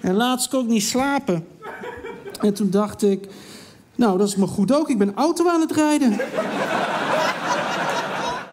En laatst kon ik niet slapen. En toen dacht ik, nou, dat is me goed ook. Ik ben auto aan het rijden.